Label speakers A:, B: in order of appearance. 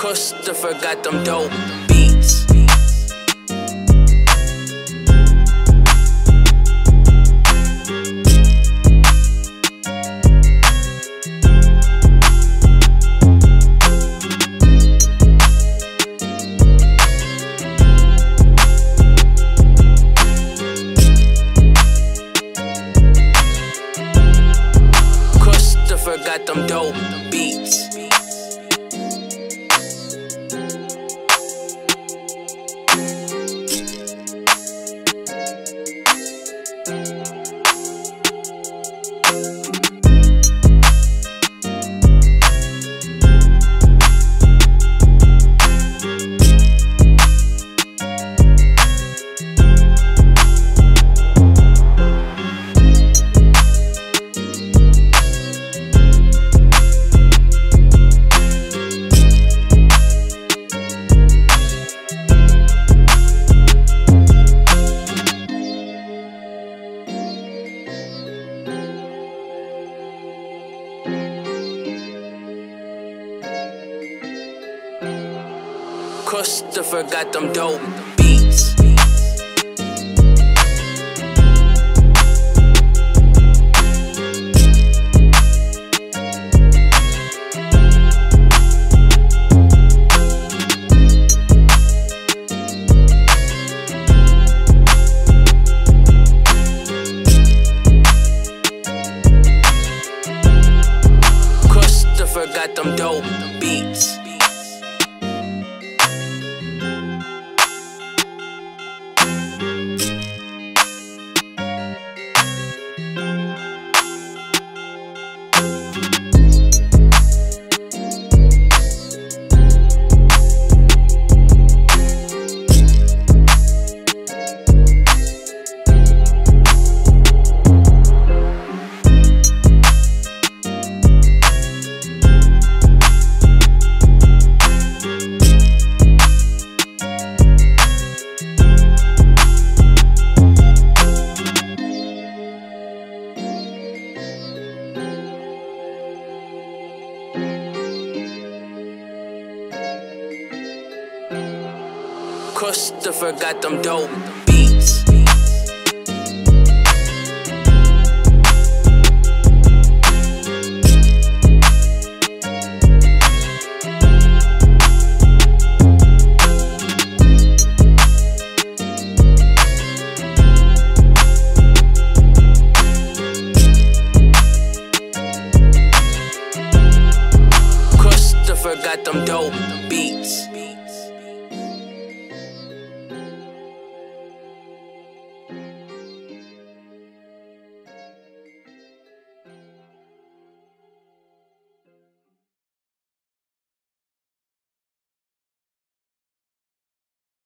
A: Krustofer got them dope beats. Krustofer got them dope Krustofer got them dope beats. Krustofer got them dope beats. Krustofer got them dope beats. Krustofer got them dope beats.